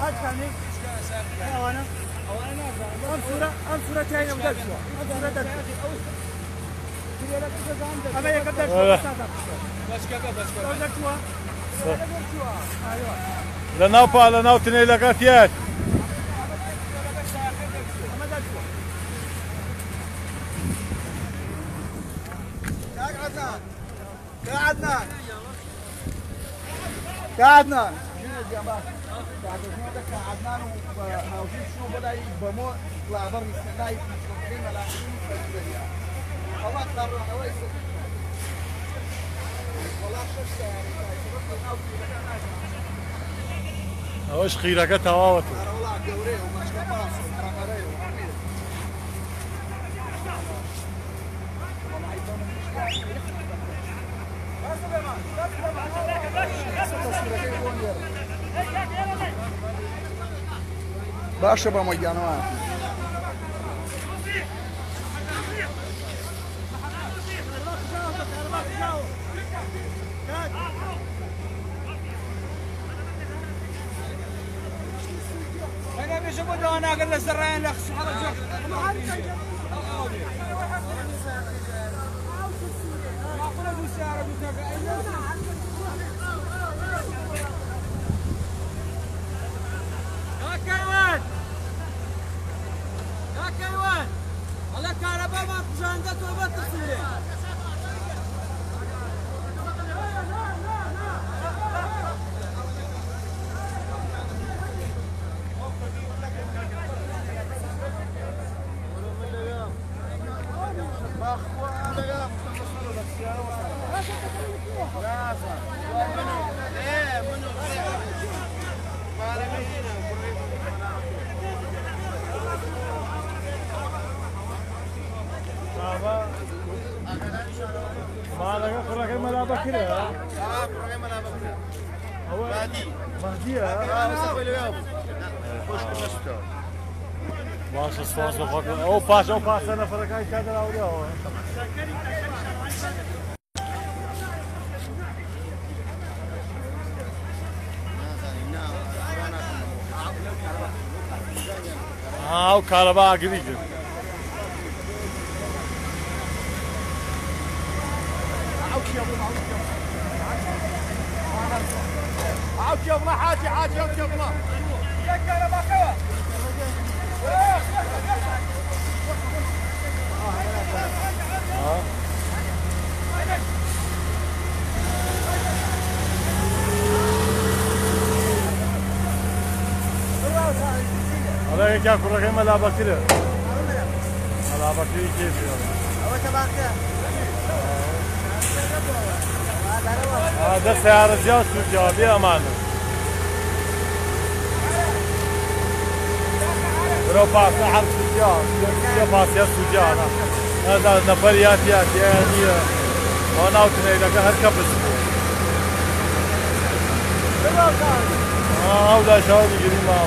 هات خاني وأنا ام صورة ام صورة تانية ودلت ام صورة دلت اما يقدر ولا. başka başka لە ناوپا لە ناو تنێلەکە تیات قعدنا اكبر والله شفت ئەوەش خیرەکە تەواوەت دوري ومشكلة باص وحرقري وعميد باشە بە مەگیانەوە أنا بيش ابو أنا قال له زرعين لك يا كيوان يا كيوان على كهرباء ما تجاندت وما تصير مالەکە کوڕەکەی مەلا بەکرێ مەدیە باشە سپاس بەخۆ ئەو پاش ئەو پاسە نەفەرەکانی تا دەراودەوە ئاو کارەبا ئاگری کرد عاود يلا حاجي حاجي يلا ئەڵە یەکیان کوڕەکەی مەلا بەکرێ مەلا بەکری کێشی ئەوە تەباکە هذا سيارة زياد سوجابي أمانة برو باسا حرف سوجاب يا باسا سوجاب هذا نفريات ياتي يعني وأنا وتني لك هركب اسمه آه ولا يجري ما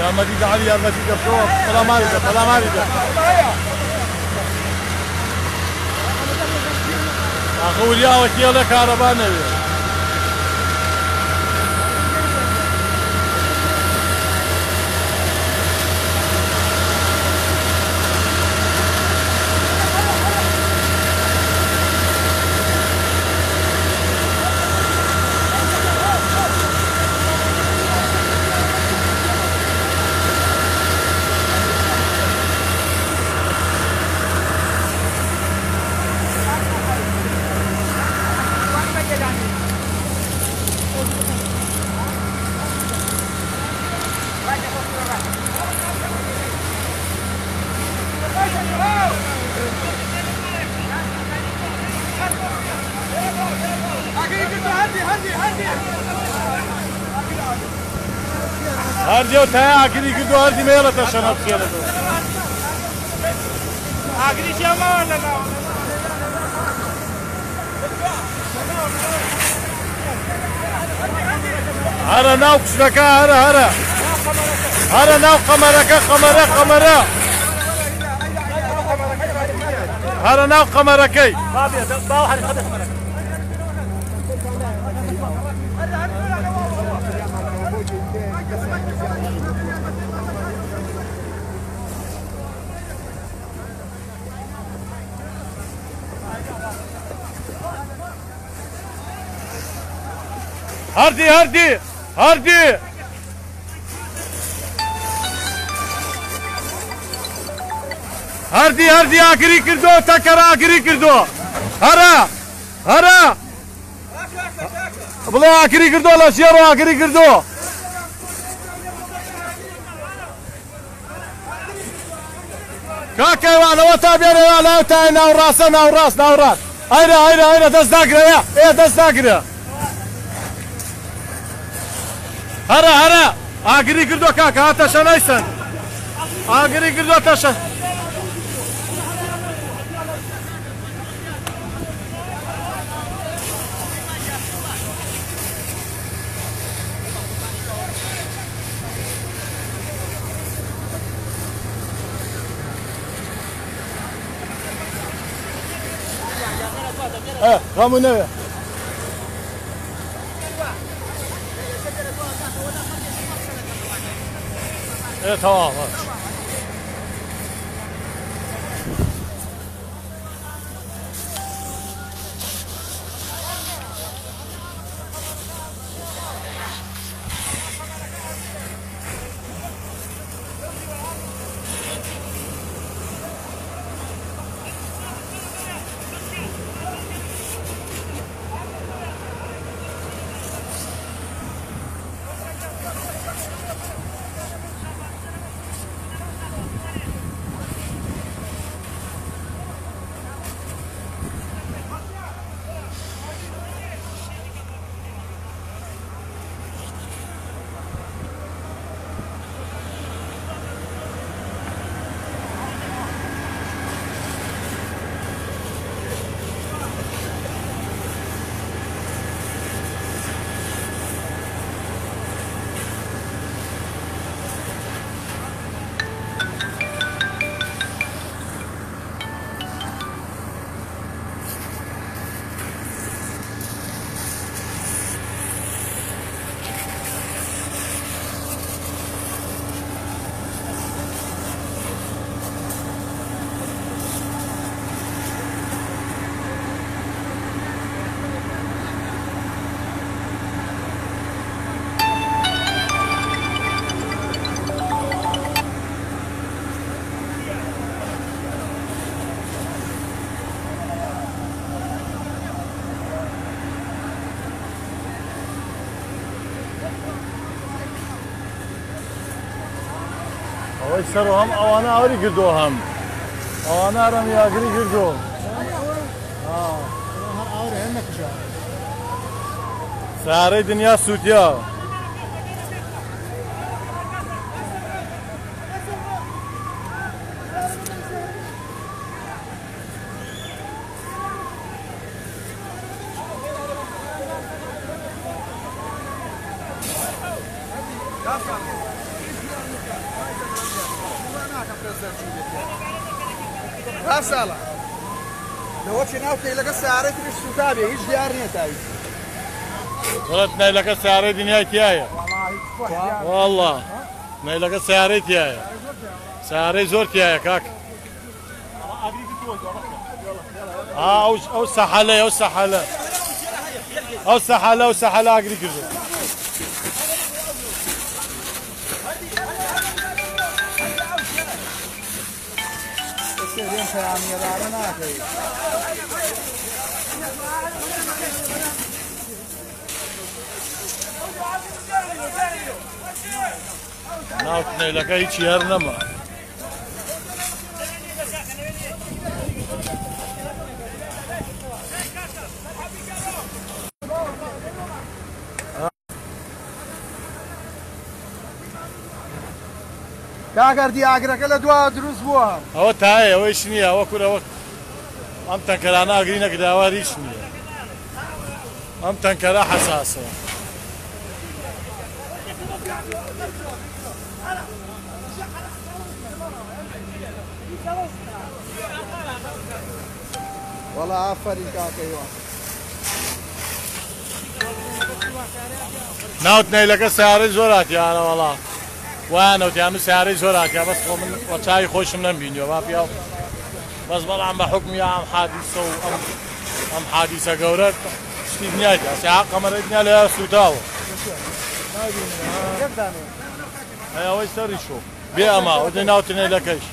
يا مجيد علي يا مجيد الصوت طلع مارده طلع مارده اخو يا وكيل كهرباء نبي هەردێ و تای ئاگری کردو هەردی مێڵە تەشەنە بخێنێتەوە ئاگریشیامەوە لەگەڵ هەرە ناو قشنەکە هەرە هەرە هەرە ناو قەمەرەکە قەمەرە قەمەرە هەرە ناو قەمەرەکەی هەردی هەردی هەردی هەردی هەردی ئاگری کردو تەکەر ئاگری کردو. هەرە هەرە بڵێ ئاگری کردو ژێڕ ئاگری کردو. کاکەوانەوە تا بێنەوە لاو تای ناوڕاستە ناوڕاست ناوڕاست ئایرە ئایرە ئایرە دەست داگرەیە ئێ دەست Hara hara. Agri girdo kaka ataşa naysan. Agri girdo ataşa. Ramune. 这超好。ايه تمام ئەوەی سەر هەم ئەوانە ئەوری کردو هەم ئەوانە ڕەمی یاگری کردو سارەی دنیا سووتیا ها ساڵە لەوەچی ناوکەی لەگە سارەی تریش سوتابێ هیچ دیار نییە تاوی وڵات نایلەکە سارەی دنیا تایە والله. نایلەکە سیارەی تایە سارەی زۆر تایە کاک ئەو سەحەلە ئەو سەحەلە ئەو سەحەلە و سەحەلە ئاگری کردو söylüyorum selamiyelere ne yapayım? Ne yaptın öyle hiç yarın ama. کاگەردی ئاگرەکە لە دوا دروست بووە. ئەوە تایە ئەوەیش نییە ئەوە کورەوە ئەم تەنکەرانە ئاگری نەکە داواریش نییە. ئەم تەنکەرە حەساسە. وەڵا ئافەری کاکەیوە. ناوت نەیلەکە سیارەی زۆر هاتیانە وەڵا وایانەوتیان و سیارەی زۆر هاتیا بەس خۆ من وەچای خۆشم نەمبینیەوە با پیا بەس بەڵام بە حکمی ئەم حادیسە و ئەم ئەم حادیسە گەورە شتی دنیای سیا قەمەرە دنیا لە سوتاوە ئەوەی سەری شو. بێ ئەما و دەی ناوت نەیلەکەیش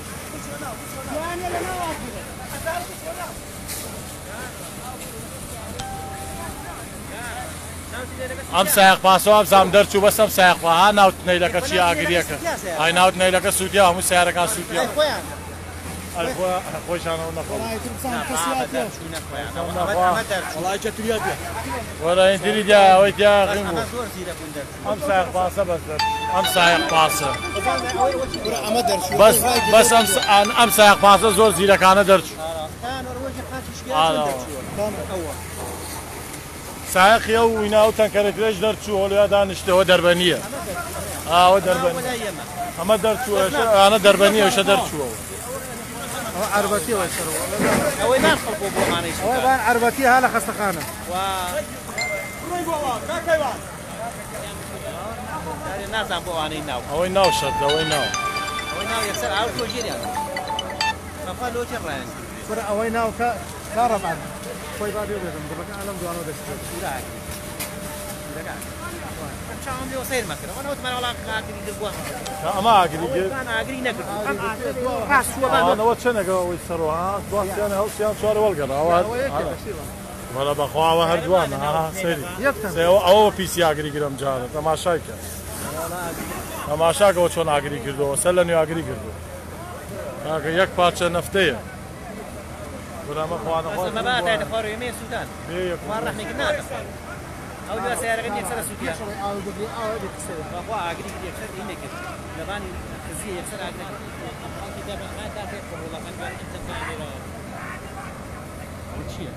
ئەم سایق پاسەوە ئەم دەرچوو بەسەم سایقها ناوت نەیلەکە چی ئاگریەکە ئای ناوت نەیلەکە سووتیا هەموو سیارەکان سووتیا خۆشانەوە نەخۆ وەرە ئینتری دیا ئەوەی تیا غیم بوو ئەم سایق پاسە بەس ئەم سایق پاسە. بەس بەس ئەم سایق پاسە زۆر زیرەکانە دەرچوو. سایقی ئەو وینا و تەنکەرەکرێش دەرچوو هۆلیا دانیشتەوە دەربەنیە ئاوە دەربەن ئەمە دەرچووە ئەانە دەربەنیەوەشە دەرچووە عربەتیەوە سەرەوە ئەوەی ناخەڵکۆ بۆ مانەی ئەوە بان عربەتی ها لە خەستەخانە نازان بۆ ئەوانەی ناو. ئەوەی ناو شەت ئەوەی ناو. ئەوەی ناو یەکسەر ئاو تۆژێریان مەفا لۆچە ڕایەن برە ئەوەی ناوکە کارەبان خۆی بابێ بێتم بڕەکە ئالم دوانەوە دەست ئەمە ئاگریەوە چەنەکەەوەی سەرها دوانیان هەوسیان چوار وەڵگەڕەوەە بەخواوە هەردووانە ئەوە پیسیاگری گرم جارە. تەماشای کرد تەماشاکەەوە چۆن ئاگری کردەوە سەر لە نوێ ئاگری کردو یەک پاچە نفتەیە هەردووانە سەری یەکتن ئەوە پیسی ئاگری گرم جارە تەماشای کرد تەماشاکەەوە چۆن ئاگری کردەوە سەر لە نوێ ئاگری کردو کاکە یەک پارچە نفتەیە برامە مەباتای دەخوار وێمێ سوودان وان ڕحمێکی نادە ئەو دووە سیارەکە یەکسەر سوودیان بەخوا ئاگری یەکسەر هینێکرد لەبانی قزیە یەکسەر ئاگری چییە؟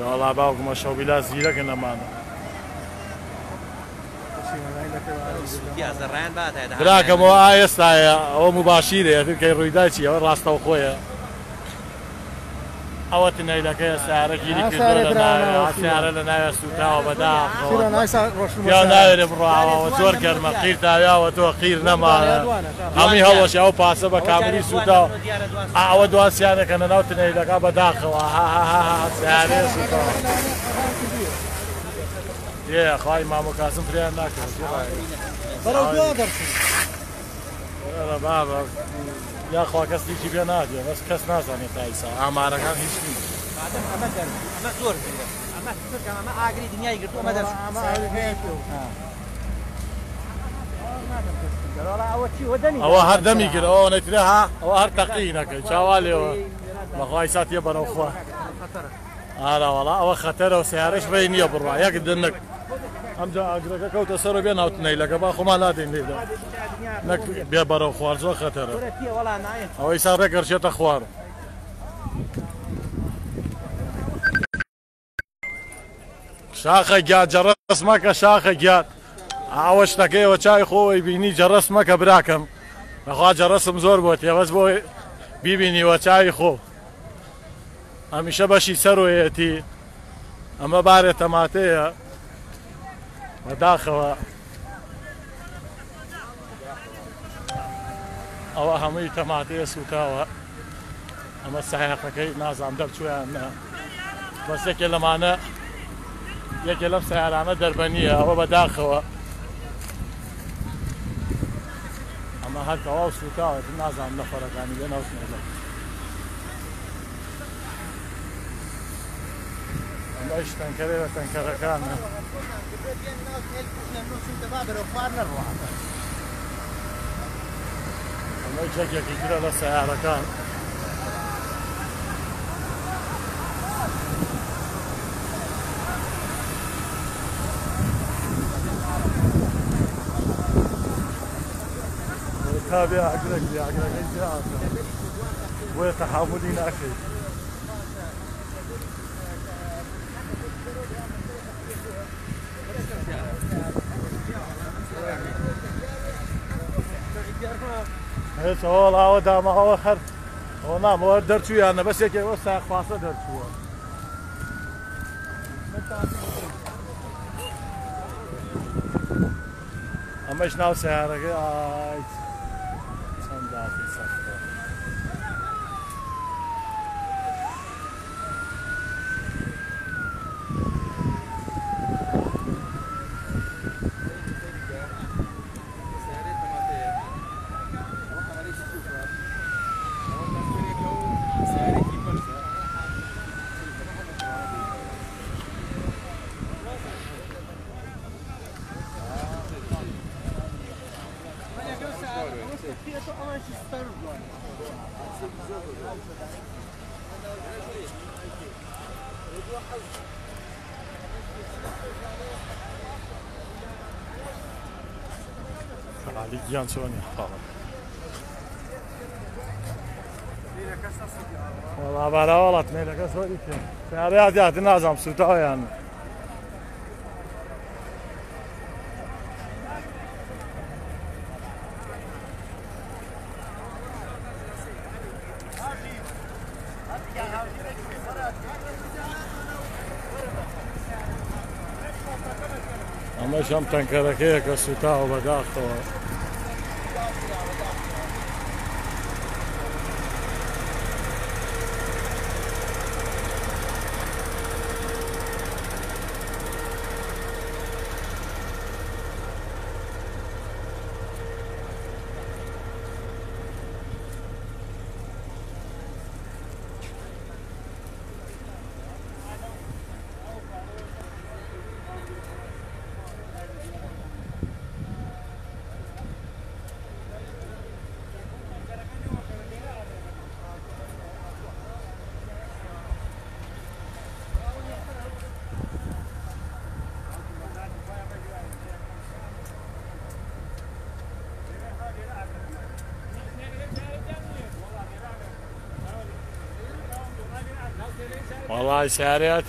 وڵا باوکمە شەوبیلا زیرەکە نەمانە زەڕیان باتای براکەمەوە ئێستاە ئەوە مباشیرێ کەی ڕوویدا چی ئەوە ڕاستەوە خۆیە ئەوە تنەیلەکەی سیارە گیری سیارە لە ناوێ سوتاوە بەدا یا ناوێرە بڕاوەوە زۆر گەرمە. قیر تاویاوە تۆ قیر نەماە هەمی هەڵەش ئەو پاسە بە کامری سوتاوە ئەوە دواسیانەکە نەناو تنەیلەکە بەداخەوە سیارێ سوتاوە یێ خی مامۆکاسم فریان ناکرد. بەرەو دوا دەرچوو بابە یاخوا کەسێکی پێ نادێ بەس کەس نازانێت تایسا ئامارەکان هیچ نیست ئەمە زۆر ئەمە ئاگری دنیای گرتو ئەمە دەر ئەوە هەر دەمی کرد ئەوە نەکرێ ها ئەوە هەر تەقی نەکەی چاوا لێەوە بەخوای ساتیە بەرەوخوا ئاراوەڵا ئەوە خەتەرە و سیارش بەی نییە بڕوا یەک دنک ئەمجا ئاگرەکە کەوتە سەر بێ ناوتنەی لەگە با خۆمان نادەین لێدا نک بیا برا خوار زو خطر او حساب کرشه تا خوار شاخه گیا جرس مکه شاخه گیا اوش تکی و چای خو بینی جرس مکه براکم نخوا جرسم زور بود یوز بو ببینی و چای خو همیشه باشی سر و ایتی اما بار تماته و داخوه ئەوە هەمووی تەماتەیە سوتاوە ئەمە سایقەکەی نازام دەرچویان بەسێکێ لەمانە یەکێ لەم سیارانە دەربەنیە ئەوە بەداخەوە ئەمە هەرکەوا سوتاوە نازان نەفەرەکانی لێ ناوسنێ ئەمەش تەنکەرێ لە تەنکەرەکانە سیارەکان خابي عقلك يا عقلك انت عارف وين تحاملي هەڵ ئاوە دامەهەوە خەر ئەو نامەوە دەرچوویانە بەسێکی ئەوە ساخواسە دەرچووە. ئەمەش ناو سیارەکە ئایت. isterim yani. Ali Gianzoni falan. Valla beraber atmayla kasar için. Sen araya atıyatın azam sütü yani. کە سوتاوە بەداخەوە والله سيارات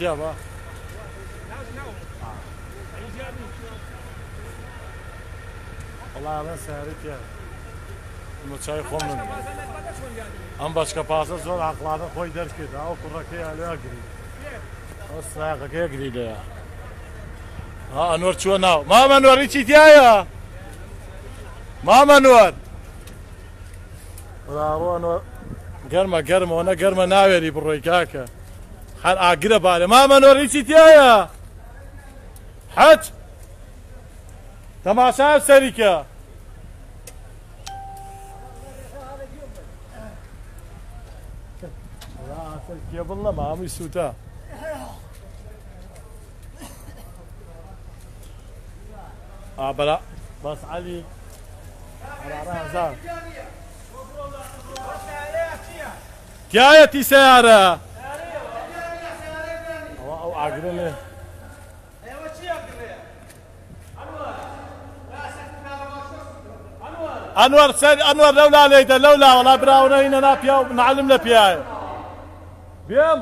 يابا والله انا سيارات يا. چای خۆم من. ئەم بەچکە پاسە زۆر عقلانە خۆی دەرکرد ئەو کوڕەکەی لێگری ئەو ساقەکەی گری لەیە ئەنوەر چووە ناو. مامەنوەری چی تایە مامەنوەر ڕاڕۆنەوە گەرمە گەرمەوە نە گەرمە ناوێری بڕۆی کاکە هەر ئاگرە بالێ مامەنۆری چی تایە حەج تەماشا سەریکە کێبڵ نەما هەمووی سووتە ئابرا بەس علی هزار تایەتی سیارە ئەو ئاگرنێ ئەنوەر سەر ئەنوەر لەولا لێدە لەولا وڵا براونەینە ناپیا و نعلم لە پیاە بێم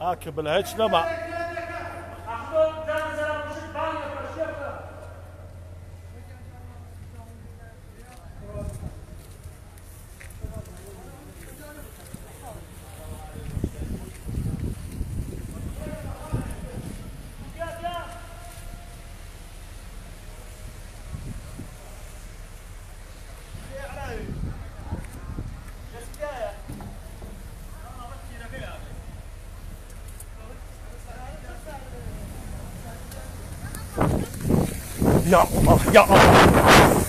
ئاکە بل هیچ نەما Ya Allah, ya Allah.